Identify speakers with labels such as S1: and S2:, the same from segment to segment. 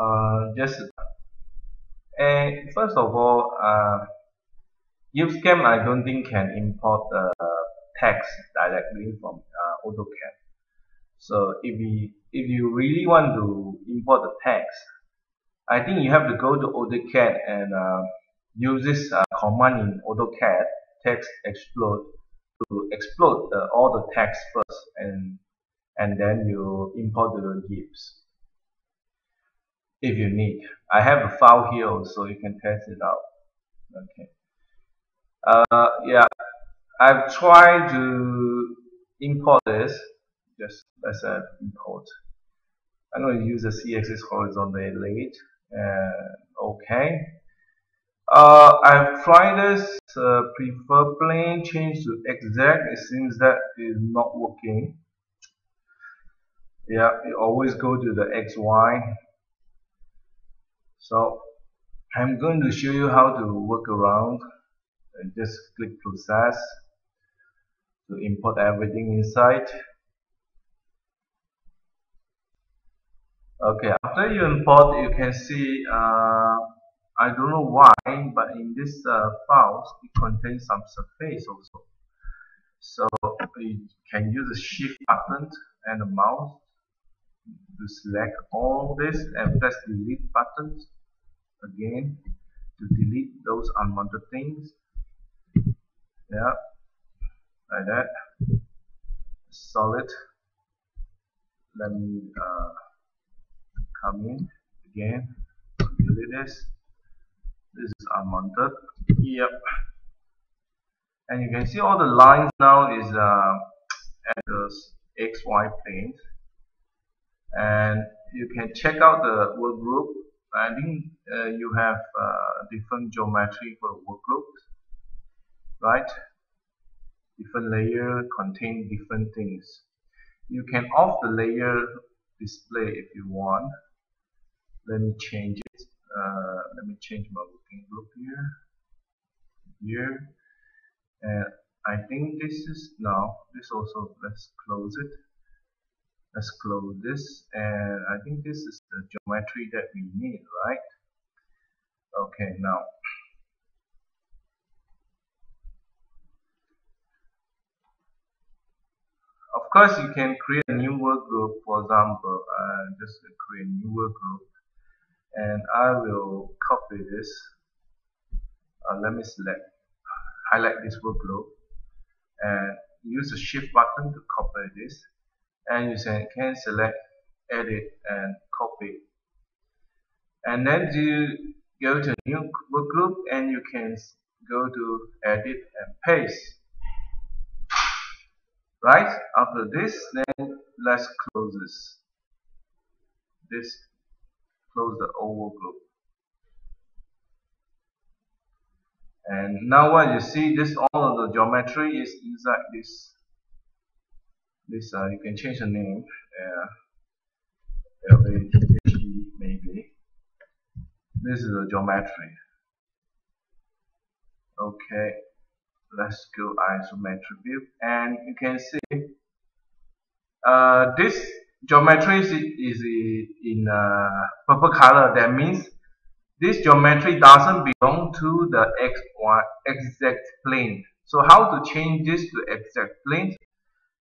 S1: uh, just and first of all uh, GibbsCam I don't think can import the text directly from uh, AutoCAD. So if we if you really want to import the text I think you have to go to AutoCAD and uh, use this uh, command in AutoCAD text explode to explode all the text first and and then you import the GIFs if you need. I have a file here so you can test it out. Okay. Uh, yeah, I've tried to import this. Just let's import. I'm going to use the Z-axis horizontally laid. Uh, okay. Uh, I've tried this uh, prefer plane change to ZX. It seems that is not working. Yeah, you always go to the XY so I'm going to show you how to work around and just click process to import everything inside. Okay after you import you can see uh, I don't know why but in this uh, files it contains some surface also. So you can use the shift button and the mouse to select all this and press delete buttons again to delete those unwanted things. Yeah like that. Solid. Let me uh, come in again. Delete this. This is unwanted. Yep. And you can see all the lines now is uh, at the XY plane. And you can check out the work group. I think you have uh, different geometry for workloads, right? Different layer contain different things. You can off the layer display if you want. Let me change it. Uh, let me change my working group here. Here. And I think this is now this also let's close it. Let's close this. And I think this is the geometry that we need right okay now. Of course you can create a new work group for example uh, just create a new work group. And I will copy this. Uh, let me select highlight this work group. And use the shift button to copy this. And you can select edit and copy. And then you go to new work group and you can go to edit and paste. Right? After this then let's close this. This close the old work group. And now what you see this all of the geometry is inside this. This uh, you can change the name uh, maybe this is a geometry. Okay let's go isometric view. And you can see uh, this geometry is, in uh, purple color. That means this geometry doesn't belong to the x y exact plane. So how to change this to ZX plane?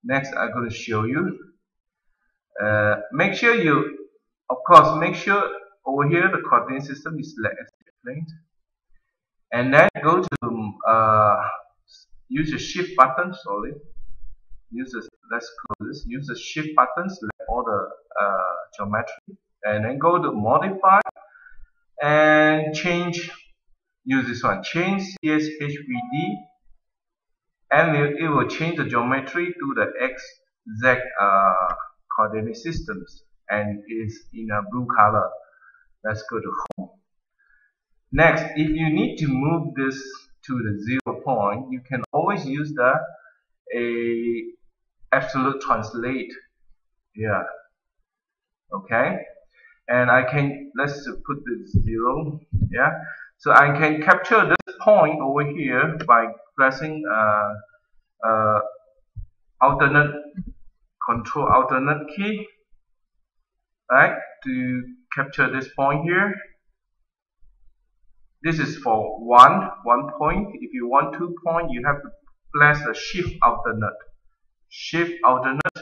S1: Next I'm going to show you. Uh, make sure you of course make sure over here the coordinate system is explained. And then go to uh, use the shift button sorry. Use the let's close this use the shift button select all the uh, geometry. And then go to modify and change use this one. Change CSHVD and it will change the geometry to the x z uh, coordinate systems. And is in a blue color let's go to home next if you need to move this to the zero point you can always use the a absolute translate. Yeah. Okay? And I can let's put this zero. Yeah? So I can capture this point over here by pressing uh, uh, alternate control alternate key right to capture this point here. This is for one one point. If you want two point you have to press the shift alternate. Shift alternate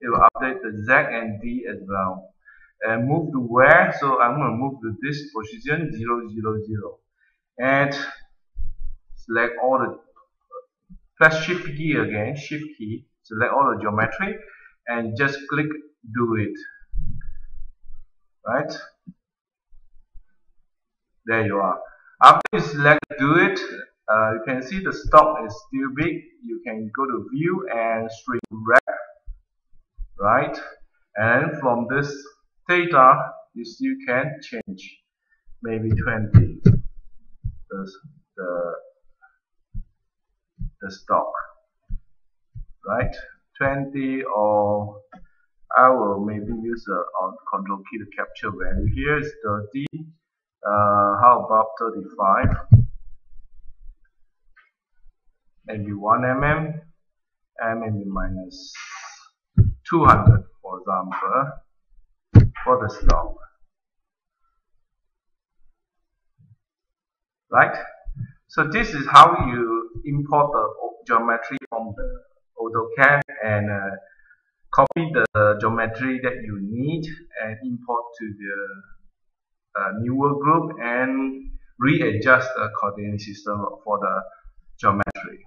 S1: it will update the Z and D as well. And move to where? So I'm going to move to this position 0 0 0 and select all the press shift key again shift key select all the geometry and just click do it right? There you are. After you select do it. Uh, you can see the stock is still big. You can go to view and shrink wrap right? And from this data you still can change maybe 20 the, the, the stock. Right? 20 or I will maybe use the on control key to capture value. Here is 30 uh, how about 35 maybe 1 mm and maybe minus 200 for example for the stock right? So this is how you import the geometry from the AutoCAD and uh, copy the geometry that you need and import to the uh, new workgroup and readjust the coordinate system for the geometry.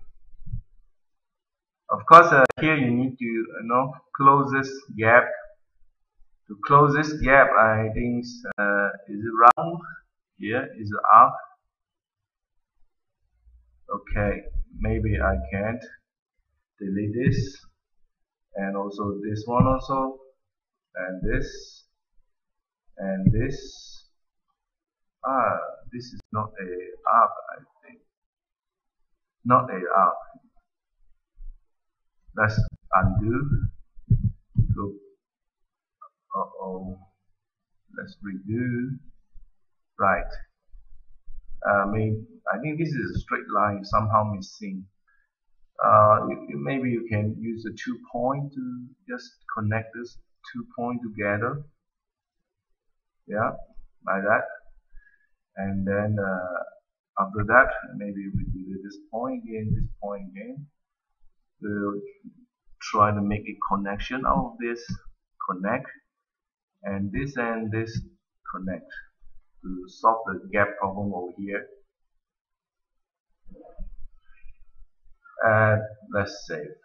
S1: Of course, uh, here you need to you know close this gap. To close this gap, I think uh, is round? Here is it arc. Okay, maybe I can't delete this and also this one also and this and this. Ah this is not a arc I think. Not a arc let's undo. Look. Uh oh let's redo. Right. I mean I think this is a straight line somehow missing uh, maybe you can use a two point to just connect this two point together. Yeah like that. And then uh, after that maybe we do this point again this point again. We'll try to make a connection of this connect and this and this connect to solve the gap problem over here and let's save.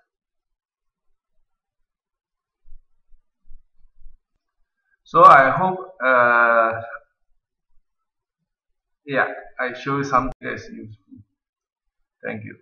S1: So I hope, uh, yeah, I show you something that's useful. Thank you.